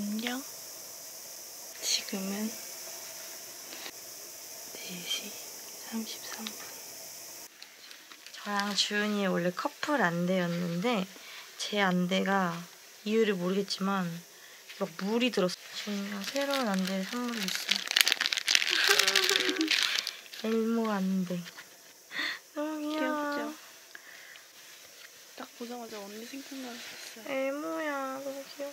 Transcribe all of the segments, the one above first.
안녕. 지금은 4시 33분. 저랑 주은이 원래 커플 안대였는데 제 안대가 이유를 모르겠지만 막 물이 들었어. 주은이가 새로운 안대 선물이 있어요. 엘모 안대. 너무 귀여워. 귀엽죠? 딱 보자마자 언니 생각나는 거 있어요. 엘모야, 너무 귀여워.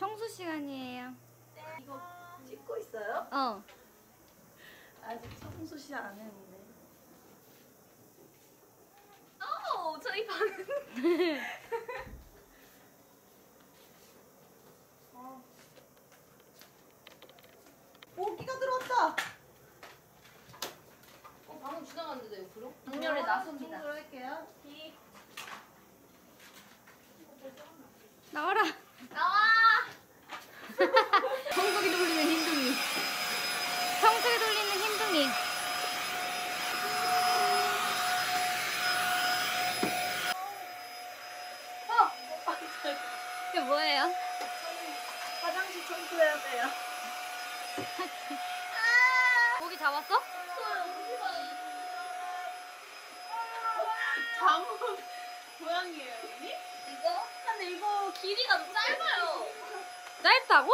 청소 시간이에요. 찍고 있어요? 어. 아직 청소 시작 안 했는데. 어, 저희 방. 모기가 들어왔다. 어, 방금 지나갔는데 옆으로? 강렬에 나섭니다. 할게요. 나와라. 나와. 청소기 돌리는 흰둥이. 청소기 돌리는 흰둥이. 이게 뭐예요? 화장실 청소해야 돼요. 모기 잡았어? 잠은 고양이에요, 언니? 이거? 근데 이거 길이가 좀 짧아요. 짧다고?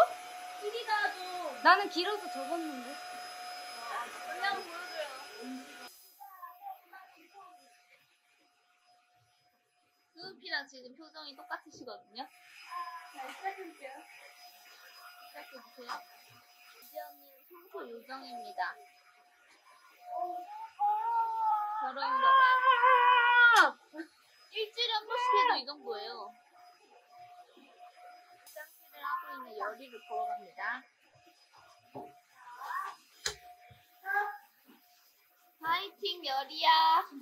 길이가 좀. 나는 길어서 접었는데. 언니 수은피랑 지금 표정이 똑같으시거든요. 자, 시작해볼게요. 시작해주세요. 이지 언니는 청소 요정입니다. 저런가 봐요. 일주일에 한 번씩 해도 이 정도예요. 화장실을 하고 있는 열이를 보러 갑니다. 파이팅 열이야.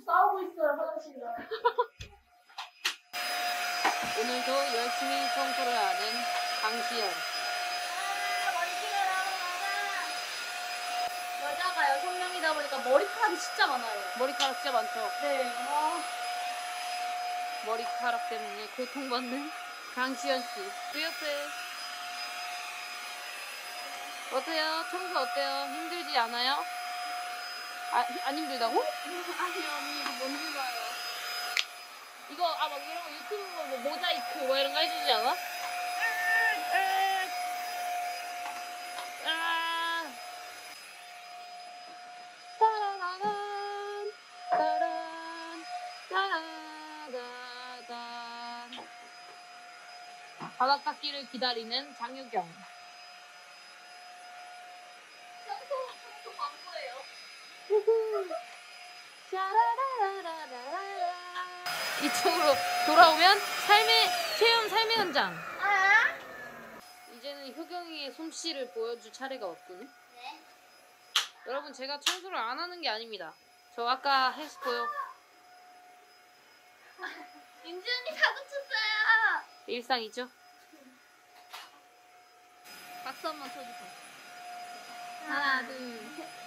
싸우고 있어요 화장실이랑. 오늘도 열심히 청소를 하는 강시연. 여자가 여섯 명이다 보니까 머리카락이 진짜 많아요. 머리카락 진짜 많죠? 네. 아, 머리카락 때문에 고통받는 강시연 씨. 그 옆에. 어때요? 청소 어때요? 힘들지 않아요? 아, 안 힘들다고? 아니 언니 이거 뭔지 봐요. 이거, 아, 막 이런 거 유튜브 뭐 모자이크 뭐 이런 거 해주지 않아? 아. 닦기를 기다리는 장유경. 샤라라라라라라. 이쪽으로 돌아오면 삶의 체험 삶의 현장. 이제는 효경이의 솜씨를 보여줄 차례가 왔군. 네. 여러분 제가 청소를 안 하는 게 아닙니다. 저 아까 했고요. 윤지 언니 사고 쳤어요. 일상이죠. 박수 한번 쳐주세요. 하나 둘 셋.